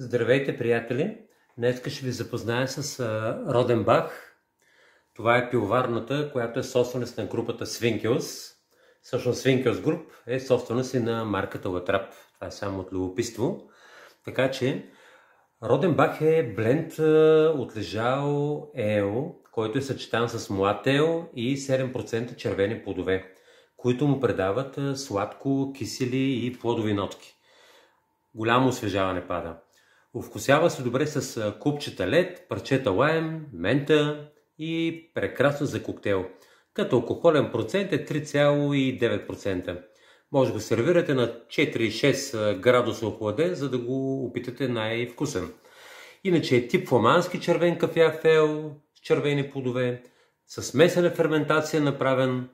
Здравейте, приятели! Днес ще ви запозная с Роденбах. Това е пивоварната, която е собственост на групата Свинкелс. Всъщност Свинкелс Груп е собственост и на марката Латрап. Това е само от любопитство. Така че Роденбах е бленд от лежал ел, който е съчетан с млад ел и 7% червени плодове, които му предават сладко, кисели и плодови нотки. Голямо освежаване пада. Овкусява се добре с купчета лед, парчета лайм, мента и прекрасно за коктейл. Като алкохолен процент е 3,9%. Може го сервирате на 4-6 градуса охладен, за да го опитате най-вкусен. Иначе е тип фламандски червен кафяв ел с червени плодове, с смесена ферментация направен.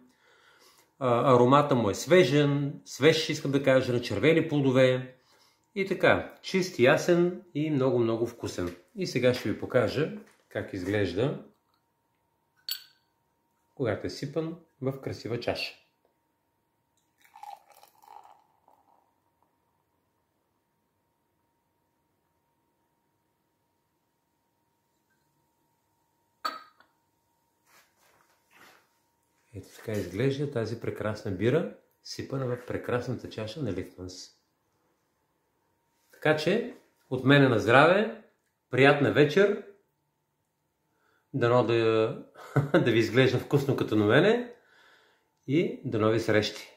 Аромата му е свежен, свеж, искам да кажа, на червени плодове. И така, чист, ясен и много-много вкусен. И сега ще ви покажа как изглежда, когато е сипан в красива чаша. Ето така изглежда тази прекрасна бира, сипана в прекрасната чаша на Литманс. Така че, от мене на здраве, приятна вечер, дано да, да ви изглежда вкусно като на мене и до нови срещи!